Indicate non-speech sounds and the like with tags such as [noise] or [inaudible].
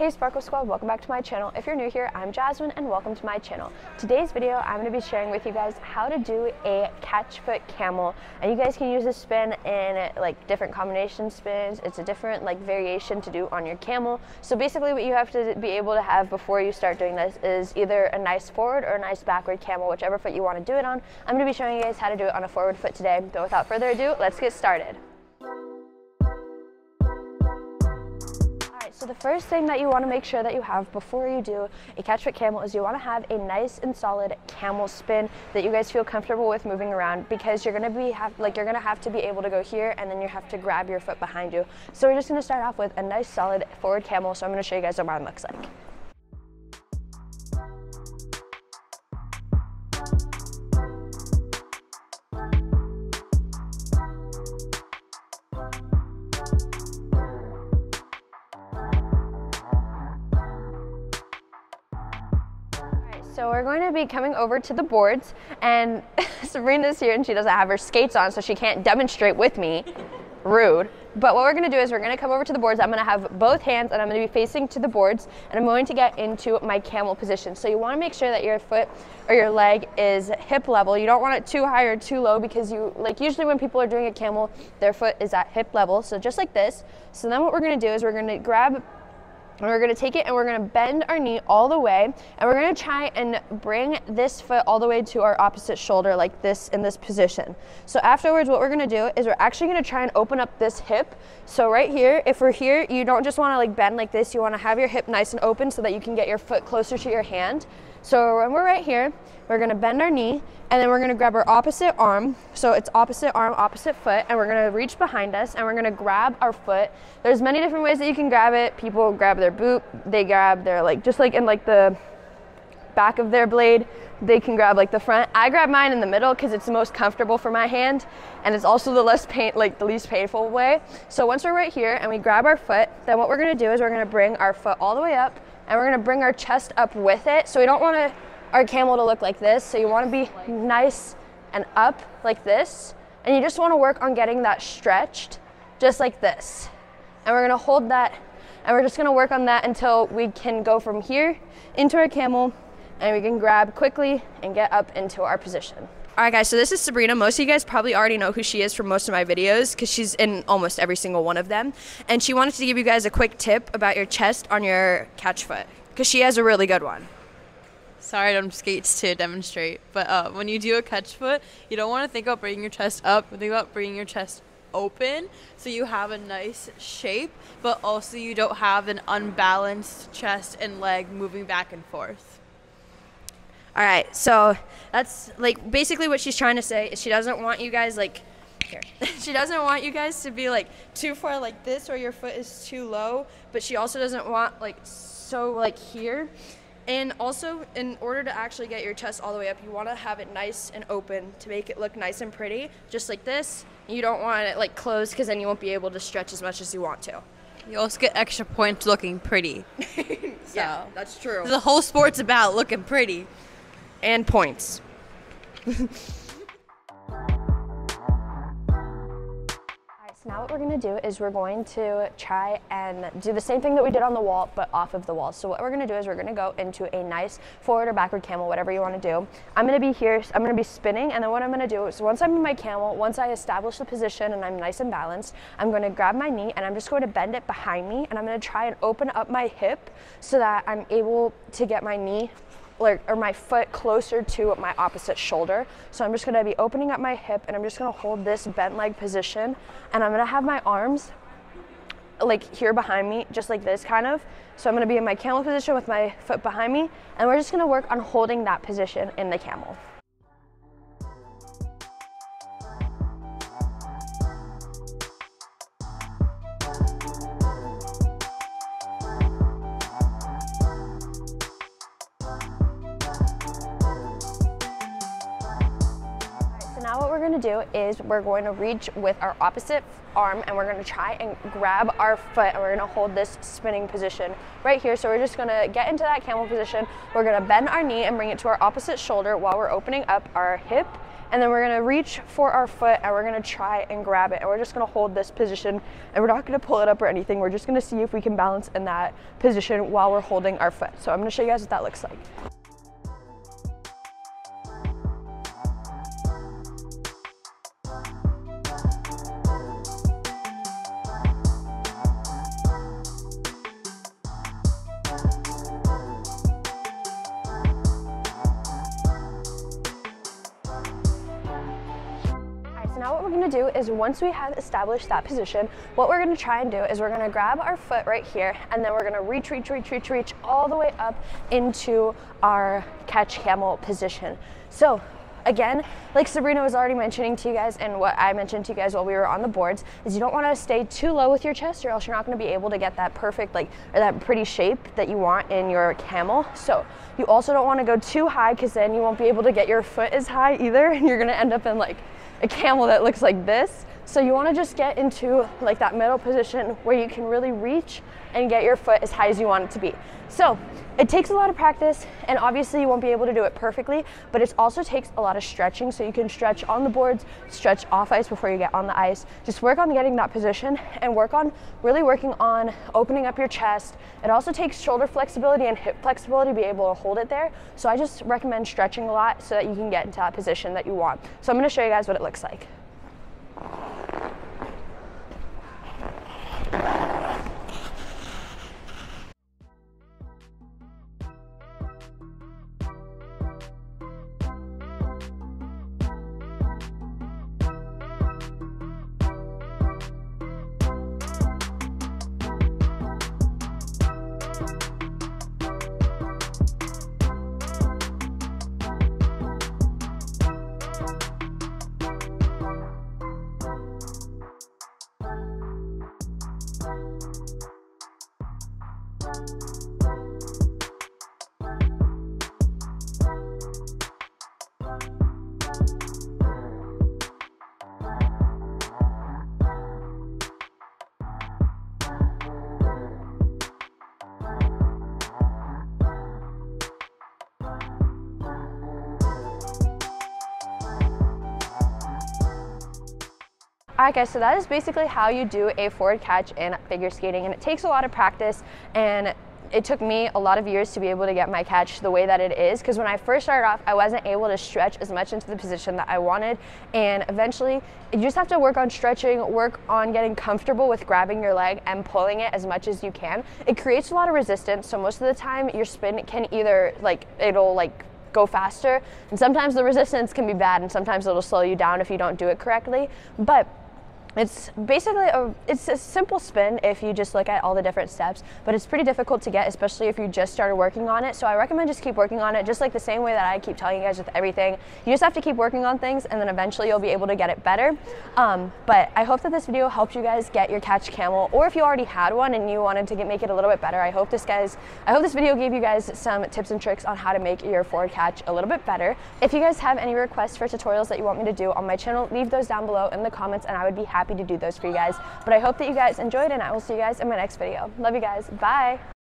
Hey Sparkle Squad, welcome back to my channel. If you're new here, I'm Jasmine and welcome to my channel. Today's video, I'm gonna be sharing with you guys how to do a catch foot camel. And you guys can use this spin in like different combination spins. It's a different like variation to do on your camel. So basically what you have to be able to have before you start doing this is either a nice forward or a nice backward camel, whichever foot you wanna do it on. I'm gonna be showing you guys how to do it on a forward foot today. But without further ado, let's get started. So the first thing that you want to make sure that you have before you do a catch foot camel is you want to have a nice and solid camel spin that you guys feel comfortable with moving around because you're going to be have, like you're going to have to be able to go here and then you have to grab your foot behind you. So we're just going to start off with a nice solid forward camel. So I'm going to show you guys what mine looks like. So we're going to be coming over to the boards and [laughs] Sabrina's here and she doesn't have her skates on so she can't demonstrate with me. Rude. But what we're gonna do is we're gonna come over to the boards. I'm gonna have both hands and I'm gonna be facing to the boards and I'm going to get into my camel position. So you wanna make sure that your foot or your leg is hip level. You don't want it too high or too low because you, like usually when people are doing a camel, their foot is at hip level. So just like this. So then what we're gonna do is we're gonna grab and we're gonna take it and we're gonna bend our knee all the way and we're gonna try and bring this foot all the way to our opposite shoulder like this in this position. So afterwards what we're gonna do is we're actually gonna try and open up this hip. So right here, if we're here, you don't just wanna like bend like this, you wanna have your hip nice and open so that you can get your foot closer to your hand. So when we're right here, we're gonna bend our knee and then we're gonna grab our opposite arm. So it's opposite arm, opposite foot, and we're gonna reach behind us and we're gonna grab our foot. There's many different ways that you can grab it. People grab their boot, they grab their like, just like in like the back of their blade, they can grab like the front. I grab mine in the middle because it's the most comfortable for my hand and it's also the less pain, like the least painful way. So once we're right here and we grab our foot, then what we're gonna do is we're gonna bring our foot all the way up and we're gonna bring our chest up with it. So we don't wanna our camel to look like this. So you wanna be nice and up like this. And you just wanna work on getting that stretched just like this. And we're gonna hold that and we're just gonna work on that until we can go from here into our camel and we can grab quickly and get up into our position. All right, guys, so this is Sabrina. Most of you guys probably already know who she is from most of my videos because she's in almost every single one of them. And she wanted to give you guys a quick tip about your chest on your catch foot because she has a really good one. Sorry, I don't have skates to demonstrate, but uh, when you do a catch foot, you don't want to think about bringing your chest up, think about bringing your chest open so you have a nice shape, but also you don't have an unbalanced chest and leg moving back and forth. All right, so that's like basically what she's trying to say is she doesn't want you guys like here. [laughs] she doesn't want you guys to be like too far like this or your foot is too low, but she also doesn't want like so like here. And also, in order to actually get your chest all the way up, you want to have it nice and open to make it look nice and pretty, just like this. You don't want it like closed because then you won't be able to stretch as much as you want to. You also get extra points looking pretty. [laughs] so, yeah, that's true. The whole sport's about looking pretty. And points. [laughs] So now what we're gonna do is we're going to try and do the same thing that we did on the wall, but off of the wall. So what we're gonna do is we're gonna go into a nice forward or backward camel, whatever you wanna do. I'm gonna be here, I'm gonna be spinning, and then what I'm gonna do is once I'm in my camel, once I establish the position and I'm nice and balanced, I'm gonna grab my knee and I'm just going to bend it behind me, and I'm gonna try and open up my hip so that I'm able to get my knee like, or my foot closer to my opposite shoulder. So I'm just gonna be opening up my hip and I'm just gonna hold this bent leg position and I'm gonna have my arms like here behind me, just like this kind of. So I'm gonna be in my camel position with my foot behind me and we're just gonna work on holding that position in the camel. Now what we're gonna do is we're going to reach with our opposite arm and we're gonna try and grab our foot and we're gonna hold this spinning position right here. So we're just gonna get into that camel position. We're gonna bend our knee and bring it to our opposite shoulder while we're opening up our hip and then we're gonna reach for our foot and we're gonna try and grab it. And we're just gonna hold this position and we're not gonna pull it up or anything. We're just gonna see if we can balance in that position while we're holding our foot. So I'm gonna show you guys what that looks like. Gonna do is once we have established that position, what we're gonna try and do is we're gonna grab our foot right here and then we're gonna reach, reach, reach, reach, reach all the way up into our catch camel position. So again, like Sabrina was already mentioning to you guys and what I mentioned to you guys while we were on the boards is you don't want to stay too low with your chest or else you're not going to be able to get that perfect like or that pretty shape that you want in your camel. So you also don't want to go too high because then you won't be able to get your foot as high either [laughs] and you're going to end up in like a camel that looks like this. So you wanna just get into like that middle position where you can really reach and get your foot as high as you want it to be. So it takes a lot of practice and obviously you won't be able to do it perfectly, but it also takes a lot of stretching. So you can stretch on the boards, stretch off ice before you get on the ice. Just work on getting that position and work on really working on opening up your chest. It also takes shoulder flexibility and hip flexibility to be able to hold it there. So I just recommend stretching a lot so that you can get into that position that you want. So I'm gonna show you guys what it looks like. Alright guys, so that is basically how you do a forward catch in figure skating and it takes a lot of practice and it took me a lot of years to be able to get my catch the way that it is because when I first started off I wasn't able to stretch as much into the position that I wanted and eventually you just have to work on stretching work on getting comfortable with grabbing your leg and pulling it as much as you can. It creates a lot of resistance so most of the time your spin can either like it'll like go faster and sometimes the resistance can be bad and sometimes it'll slow you down if you don't do it correctly but it's basically a, it's a simple spin if you just look at all the different steps, but it's pretty difficult to get, especially if you just started working on it. So I recommend just keep working on it, just like the same way that I keep telling you guys with everything. You just have to keep working on things, and then eventually you'll be able to get it better. Um, but I hope that this video helped you guys get your catch camel, or if you already had one and you wanted to get, make it a little bit better, I hope this guys, I hope this video gave you guys some tips and tricks on how to make your forward catch a little bit better. If you guys have any requests for tutorials that you want me to do on my channel, leave those down below in the comments, and I would be happy happy to do those for you guys. But I hope that you guys enjoyed and I will see you guys in my next video. Love you guys. Bye.